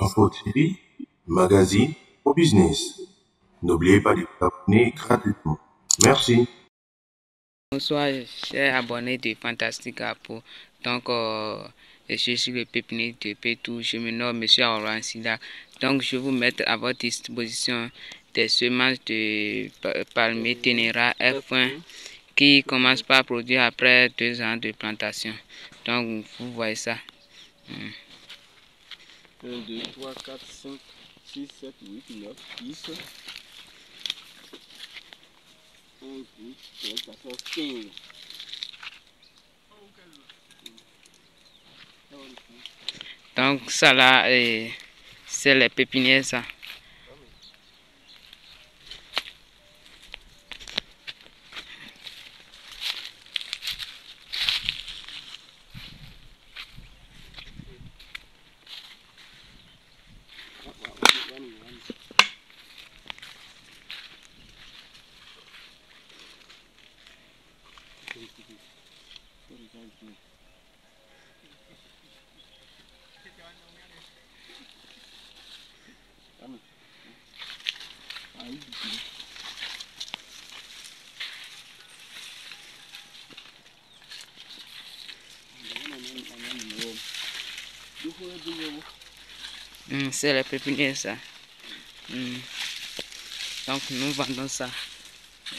infotérie, magazine au business. N'oubliez pas de vous gratuitement. Merci. Bonsoir, chers abonnés de Fantastic Apo. Donc, euh, je suis le pépinier de Pétou. Je me nomme Monsieur Aurore Sida. Donc, je vous mettre à votre disposition des semences de palmier Ténéra F1 qui commence par produire après deux ans de plantation. Donc, vous voyez ça. 1, 2, 3, 4, 5, 6, 7, 8, 9, 10, 11, 12, 13, 14, 15. Donc, ça là, eh, c'est les pépinières, ça. Hmm, c'est les pépinières, ça. Hmm. Donc, nous vendons ça.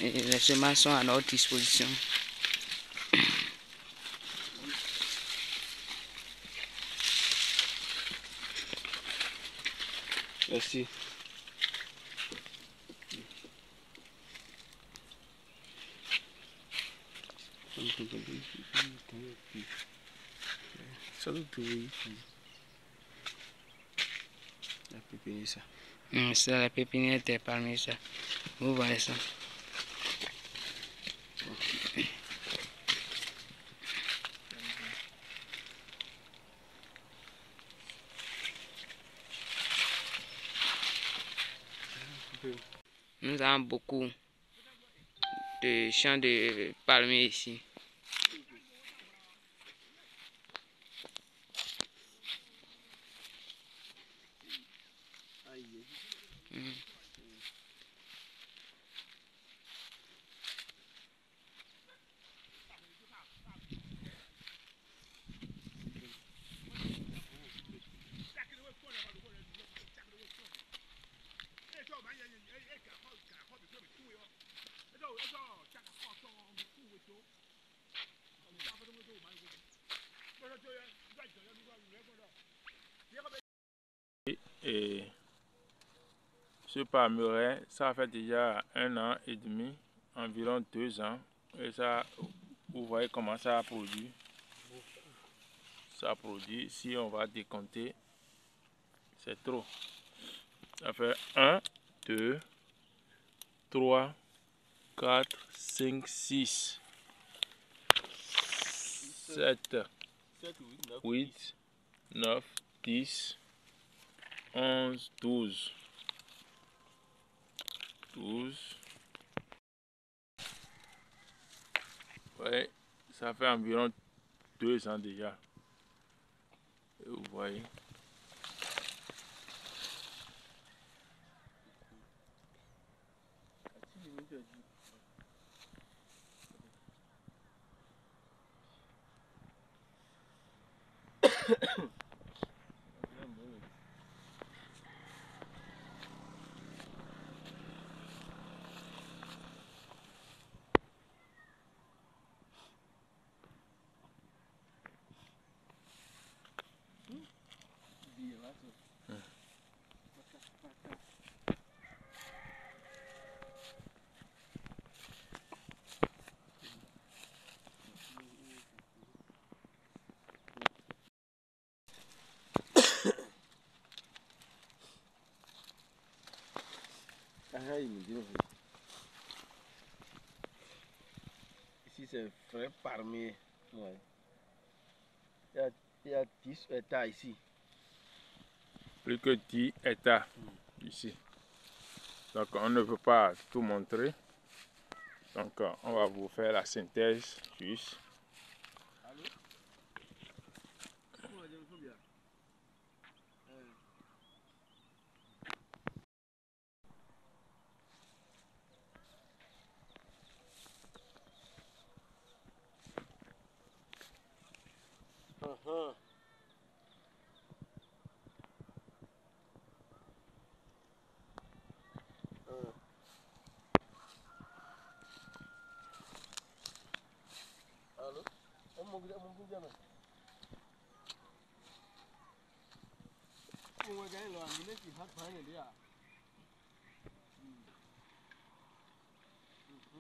Et les semences sont à notre disposition. Merci. La pépinière, ça. Hmm, c'est la pépinière des palmiers, ça. Vous voyez ça. Nous avons beaucoup de champs de palmiers ici. Et ce palmeraie, ça fait déjà un an et demi, environ deux ans. Et ça, vous voyez comment ça a produit. Ça produit, si on va décompter, c'est trop. Ça fait 1, 2, 3, 4, 5, 6, 7, 8, 9, 10, 11, 12. 12. Ouais, ça fait environ deux ans déjà. Et vous voyez. Ici, c'est vrai parmi. Il, y a, y a 10 hectares ici. Plus que 10 hectares ici. Donc on ne peut pas tout montrer. Donc on va vous faire la synthèse juste.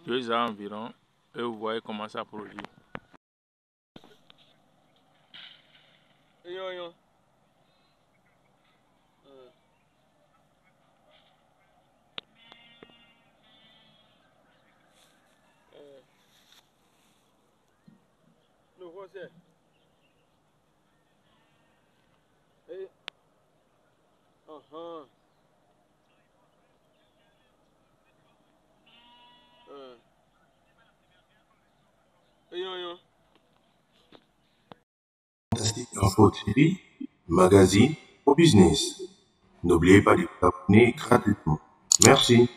Deux ans environ, et vous voyez comment ça produit. yan yan. Eh. no what's that? Eh. Eh. Hey. Uh huh. Uh. Fantastique Info TV, magazine au business. N'oubliez pas de vous abonner gratuitement. Merci.